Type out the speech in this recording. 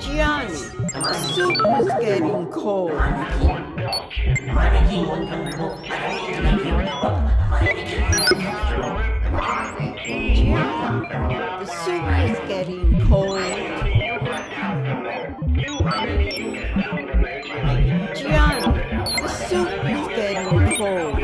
Gianni, the soup is getting cold. Gianni, the soup is getting cold. Gianni, the soup is getting cold.